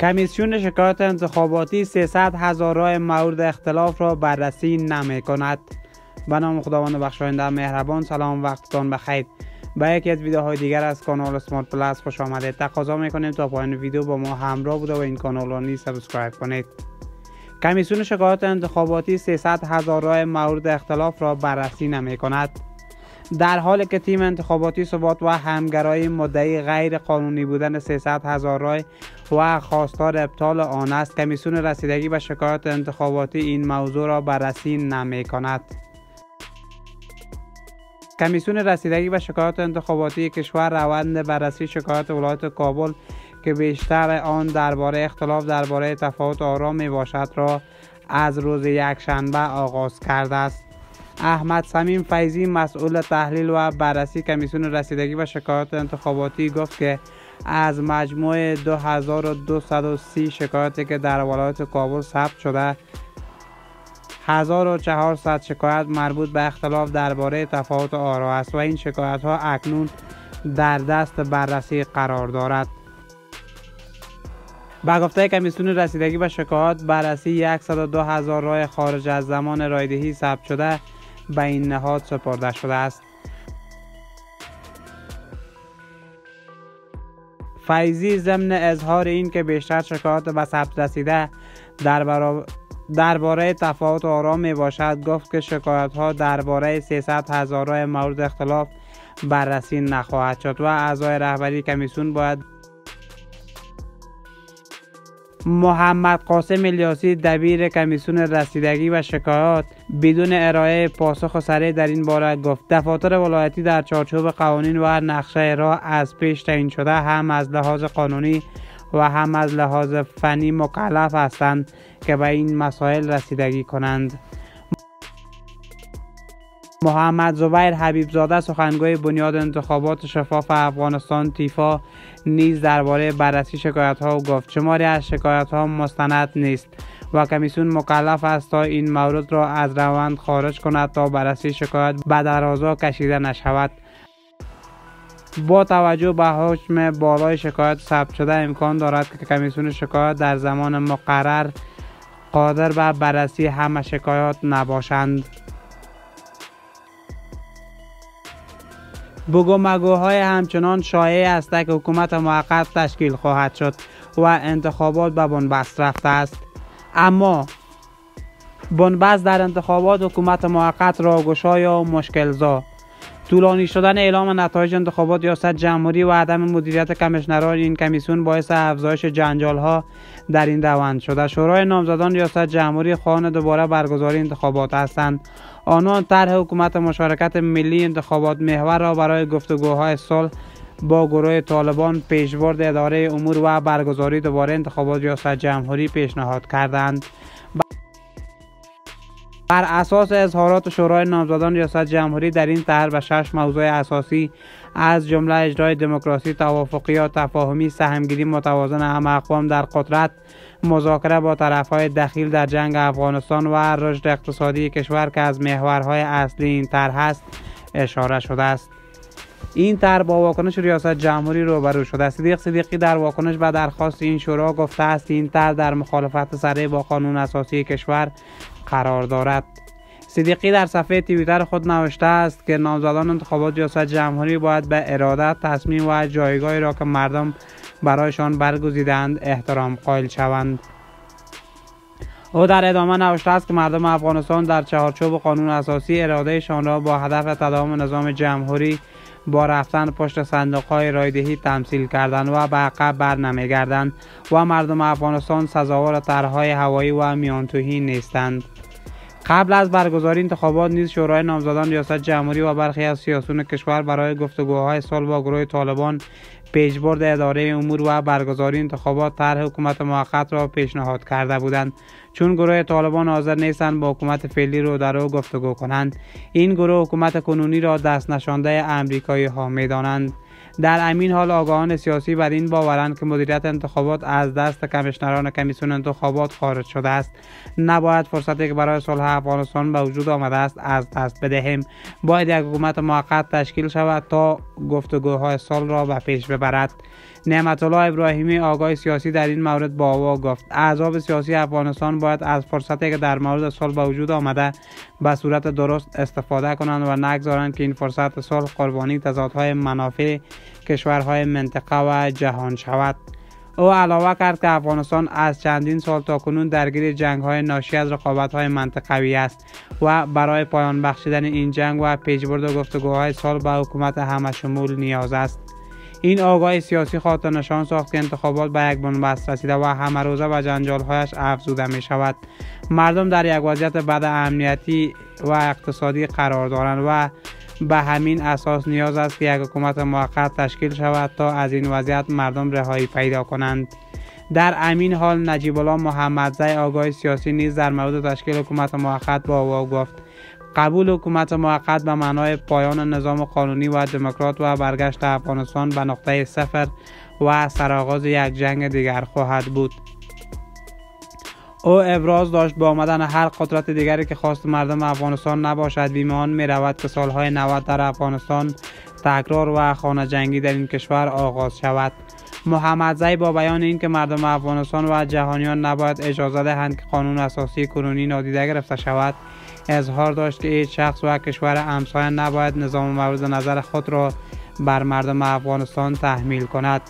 کمیسیون شکایت انتخاباتی 300 هزار رای مورد اختلاف را بررسی نمی کند به نام خداوند بخشاینده مهربان سلام وقتتان بخیر. به یکی از ویدیوهای دیگر از کانال Smart Plus خوش آمدید. تقاضا می‌کنیم تا پایان ویدیو با ما همراه بوده و این کانال را نیز subscribe کنید. کمیسیون شکایات انتخاباتی 300 هزار رای مورد اختلاف را بررسی نمی کند در حالی که تیم انتخاباتی ثبات و همگرای مدعی غیر قانونی بودن 300 هزار رای و خواستار ابطال آن است کمیسیون رسیدگی به شکایات انتخاباتی این موضوع را بررسی نمی کند کمیسیون رسیدگی به شکایات انتخاباتی کشور روند بررسی شکایات ولایت کابل که بیشتر آن درباره اختلاف درباره تفاوت آرا می باشد را از روز یکشنبه آغاز کرده است. احمد سمیم فیضی مسئول تحلیل و بررسی کمیسیون رسیدگی و شکایات انتخاباتی گفت که از مجموع 2230 شکایاتی که در ولایت کابل ثبت شده 1400 شکایت مربوط به اختلاف درباره تفاوت آرا است و این شکایت ها اکنون در دست بررسی قرار دارد. با گفته کمیسیون رسیدگی به شکایات بررسی 102 هزار رای خارج از زمان رایدهی ثبت شده. به این نهاد سپرده شده است. فیضی ضمن اظهار این که بیشتر شکایات به ثبت رسیده در درباره تفاوت آرام می باشد گفت که شکایت ها درباره 300 هزار مورد اختلاف بررسی نخواهد شد و اعضای رهبری کمیسیون باید محمد قاسم الیاسی دبیر کمیسیون رسیدگی و شکایات بدون ارائه پاسخ سریع در این باره گفت. دفاتر ولایتی در چارچوب قوانین و نقشه راه از پیش تعیین شده هم از لحاظ قانونی و هم از لحاظ فنی مکلف هستند که به این مسائل رسیدگی کنند. محمد زبیر حبیب زاده سخنگوی بنیاد انتخابات شفاف افغانستان تیفا نیز درباره بررسی شکایت ها گفت شماری از شکایت ها مستند نیست. و کمیسیون مکلف است تا این مورد را از روند خارج کند تا بررسی شکایت به درازا کشیده نشود. با توجه به حجم بالای شکایت ثبت شده امکان دارد که کمیسیون شکایت در زمان مقرر قادر به بررسی همه شکایات نباشند. بگو مگوهای همچنان شایع است که حکومت موقت تشکیل خواهد شد و انتخابات به بنبست رفته است. اما بنبست در انتخابات حکومت موقت را گشای و مشکل زا طولانی شدن اعلام نتایج انتخابات ریاست جمهوری و عدم مدیریت کمشنران این کمیسیون باعث افزایش جنجال ها در این روند شده. شورای نامزدان ریاست جمهوری خواهان دوباره برگزاری انتخابات هستند. آنان طرح حکومت مشارکت ملی انتخابات محور را برای گفتگوهای صلح با گروه طالبان پیشبرد اداره امور و برگزاری دوباره انتخابات ریاست جمهوری پیشنهاد کردند. بر اساس اظهارات شورای نامزدان ریاست جمهوری در این طرح به شش موضوع اساسی از جمله اجرای دموکراسی توافقی یا تفاهمی سهمگیری متوازن هم اقوام در قدرت مذاکره با های دخیل در جنگ افغانستان و رشد اقتصادی کشور که از محورهای اصلی این طرح است اشاره شده است. این طرح با واکنش ریاست جمهوری روبرو شده صدیق صدیقی در واکنش به درخواست این شورا گفته است این طرح در مخالفت سریع با قانون اساسی کشور قرار دارد. صدیقی در صفحه توییتر خود نوشته است که نامزدان انتخابات ریاست جمهوری باید به ارادت تصمیم و جایگاهی را که مردم برایشان برگزیدند احترام قائل شوند. او در ادامه نوشته است که مردم افغانستان در چهارچوب قانون اساسی ارادهشان را با هدف تداوم نظام جمهوری با رفتن پشت صندوق های رایدهی تمثیل کردند و به عقب بر نمیگردند و مردم افغانستان سزاوار طرحهای هوایی و میانتوهی نیستند. قبل از برگزاری انتخابات نیز شورای نامزدان ریاست جمهوری و برخی از سیاسون کشور برای گفتگوهای صلح با گروه طالبان پیشبرد اداره امور و برگزاری انتخابات طرح حکومت موقت را پیشنهاد کرده بودند. چون گروه طالبان حاضر نیستند با حکومت فعلی رو در او گفتگو کنند این گروه حکومت کنونی را دست نشانده امریکایی ها می دانند در امین حال آگاهان سیاسی بر این باورند که مدیریت انتخابات از دست کمیشنران کمیسیون انتخابات خارج شده است. نباید فرصتی که برای صلح افغانستان به وجود آمده است از دست بدهیم. باید یک حکومت موقت تشکیل شود تا گفتگوهای صلح را به پیش ببرد. نعمت الله ابراهیمی آگاه سیاسی در این مورد با آوا گفت. احزاب سیاسی افغانستان باید از فرصتی که در مورد صلح به وجود آمده به صورت درست استفاده کنند و نگذارند که این فرصت صلح قربانی تضادهای منافع کشورهای منطقه و جهان شود. او علاوه کرد که افغانستان از چندین سال تا کنون درگیر جنگ های ناشی از رقابت های منطقوی است و برای پایان بخشیدن این جنگ و پیشبرد گفتگوهای سال به حکومت همه شمول نیاز است. این آگاه سیاسی خاطر نشان ساخت که انتخابات به یک بنبست رسیده و همه روزه و جنجالهایش افزوده می شود مردم در یک وضعیت بد امنیتی و اقتصادی قرار دارند و به همین اساس نیاز است که یک حکومت موقت تشکیل شود تا از این وضعیت مردم رهایی پیدا کنند. در امین حال نجیب الله محمدزی آگاه سیاسی نیز در مورد تشکیل حکومت موقت با او گفت قبول حکومت موقت به معنای پایان نظام قانونی و دموکرات و برگشت افغانستان به نقطه صفر و سرآغاز یک جنگ دیگر خواهد بود. او ابراز داشت با آمدن هر قدرت دیگری که خواست مردم افغانستان نباشد بیمان می رود که سالهای 90 در افغانستان تکرار و خانه جنگی در این کشور آغاز شود. محمد زی با بیان اینکه مردم افغانستان و جهانیان نباید اجازه دهند که قانون اساسی کنونی نادیده گرفته شود. اظهار داشت که هیچ شخص و کشور همسایه نباید نظام مورد نظر خود را بر مردم افغانستان تحمیل کند.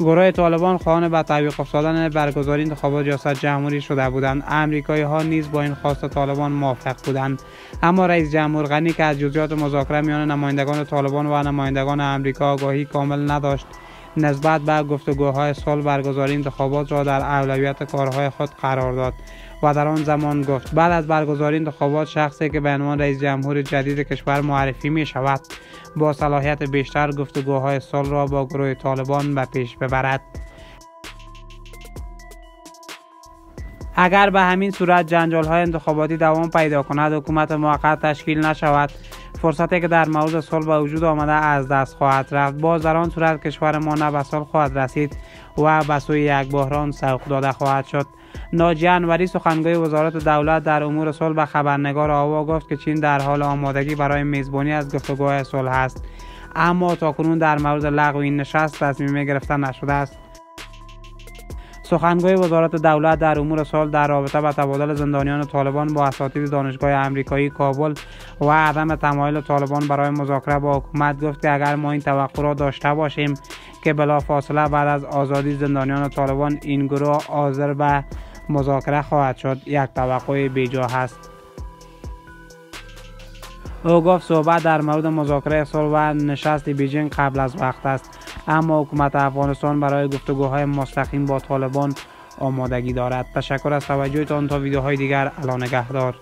گروه طالبان خواهان به تعویق افتادن برگزاری انتخابات ریاست جمهوری شده بودند. امریکایی ها نیز با این خواست طالبان موافق بودند. اما رئیس جمهور غنی که از جزئیات مذاکره میان نمایندگان طالبان و نمایندگان امریکا آگاهی کامل نداشت. نسبت به گفتگوهای صلح برگزاری انتخابات را در اولویت کارهای خود قرار داد و در آن زمان گفت بعد از برگزاری انتخابات شخصی که به عنوان رئیس جمهور جدید کشور معرفی می شود با صلاحیت بیشتر گفتگوهای صلح را با گروه طالبان به پیش ببرد. اگر به همین صورت جنجال های انتخاباتی دوام پیدا کند حکومت موقت تشکیل نشود. فرصتی که در مورد صلح به وجود آمده از دست خواهد رفت. باز در آن صورت کشور ما نه به صلح خواهد رسید و به سوی یک بحران سوق داده خواهد شد. ناجی انوری سخنگوی وزارت دولت در امور صلح به خبرنگار آوا گفت که چین در حال آمادگی برای میزبانی از گفتگوهای صلح است. اما تاکنون در مورد لغو این نشست تصمیم گرفته نشده است. سخنگوی وزارت دولت در امور سال در رابطه با تبادل زندانیان طالبان با اساتید دانشگاه امریکایی کابل و عدم تمایل طالبان برای مذاکره با حکومت گفت که اگر ما این توقع را داشته باشیم که بلافاصله بعد از آزادی زندانیان طالبان این گروه حاضر به مذاکره خواهد شد یک توقع بیجا هست. او گفت صحبت در مورد مذاکره صلح و نشست بیجینگ قبل از وقت است اما حکومت افغانستان برای گفتگوهای مستقیم با طالبان آمادگی دارد. تشکر از توجهتان تا ویدیوهای دیگر. الان نگهدار.